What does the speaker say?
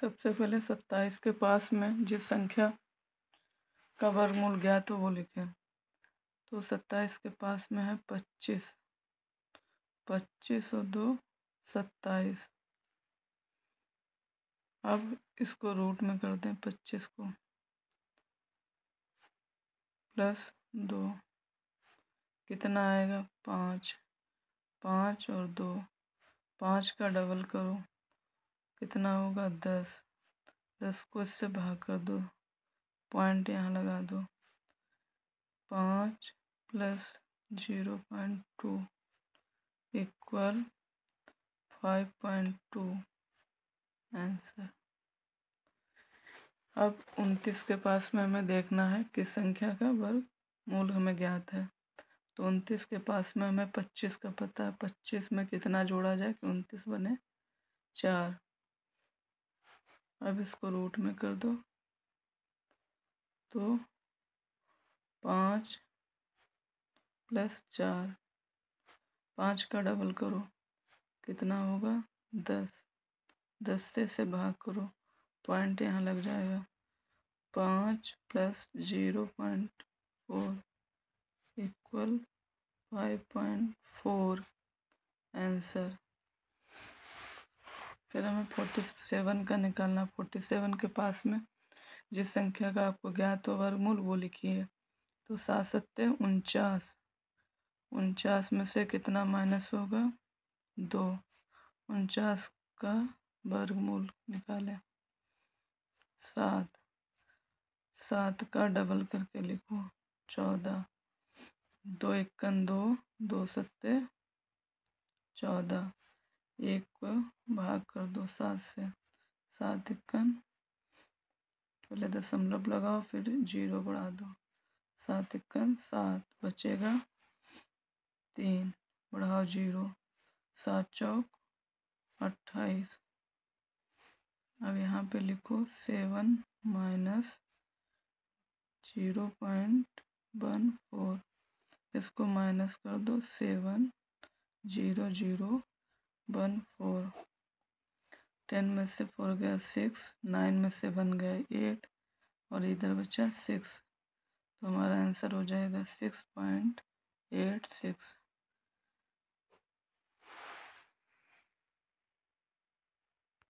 सबसे पहले सत्ताईस के पास में जिस संख्या का वर्गमूल ज्ञात हो वो लिखें। तो सत्ताईस के पास में है पच्चीस। पच्चीस और दो, सत्ताईस। अब इसको रूट में कर दें पच्चीस को। प्लस दो। कितना आएगा? पाँच। पाँच और दो। पाँच का डबल करो। कितना होगा? दस। दस को इससे भाग कर दो। पॉइंट यहाँ लगा दो। पाँच plus zero point two equal five point two. Answer. अब उनतीस के पास में हमें देखना है किस संख्या का वर्ग मूल हमें ज्ञात है। तो उनतीस के पास में हमें पच्चीस का पता है। पच्चीस में कितना जोड़ा जाए कि उनतीस बने चार। अब इसको रूट में कर दो। तो पाँच प्लस चार, पाँच का डबल करो। कितना होगा? दस। दस से से भाग करो। पॉइंट यहाँ लग जाएगा। पाँच plus zero point four equal five point four answer फिर हमें फोर्टी सेवन का निकालना फोर्टी सेवन के पास में जिस संख्या का आपको ज्ञात हो वर्गमूल वो लिखिए तो सात सत्ते उनचास। उनचास में से कितना माइनस होगा? दो। उनचास का वर्गमूल निकालें। सात। सात का डबल करके लिखो, चौदह। दो इक्कन दो दो सत्ते चौदह। एक को भाग कर दो, सात से सात इक्कन। पहले दशमलव लगाओ, फिर ज़ीरो बढ़ा दो। सात इक्कन, सात बचेगा। तीन बढ़ाओ, ज़ीरो। सात चौक, अट्ठाईस। अब यहाँ पे लिखो, seven minus zero point one four. इसको माइनस कर दो, seven zero zero. One four. Ten में से फोर गया सिक्स, नाइन में से वन गया एट और इधर बचा सिक्स। तो हमारा आंसर हो जाएगा सिक्स पॉइंट एट सिक्स।